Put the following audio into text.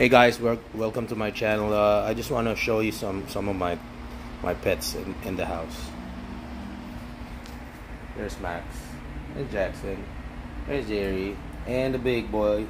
Hey guys, welcome to my channel. Uh, I just want to show you some some of my my pets in, in the house. There's Max, and Jackson, there's Jerry, and the big boy,